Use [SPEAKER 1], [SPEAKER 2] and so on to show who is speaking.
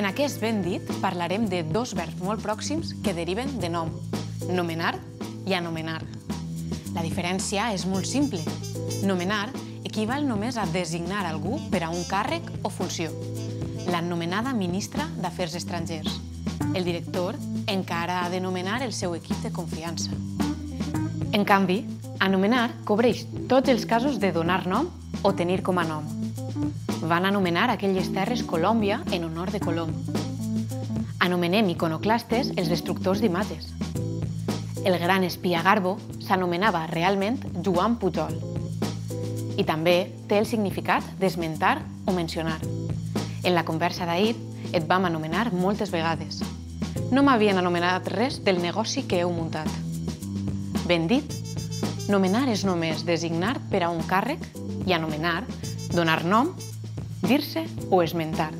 [SPEAKER 1] En aquest ben dit parlarem de dos verbs molt pròxims que deriven de nom, nomenar i anomenar. La diferència és molt simple. Nomenar equival només a designar algú per a un càrrec o funció. L'anomenada ministra d'Afers Estrangers. El director encara ha de nomenar el seu equip de confiança. En canvi, anomenar cobreix tots els casos de donar nom o tenir com a nom. Van anomenar aquelles terres Colòmbia en honor de Colom. Anomenem iconoclastes els destructors d'imatges. El gran espia Garbo s'anomenava realment Joan Pujol. I també té el significat d'esmentar o mencionar. En la conversa d'ahir et vam anomenar moltes vegades. No m'havien anomenat res del negoci que heu muntat. Ben dit, nomenar és només designar per a un càrrec i anomenar, donar nom, dir-se ou esmentar.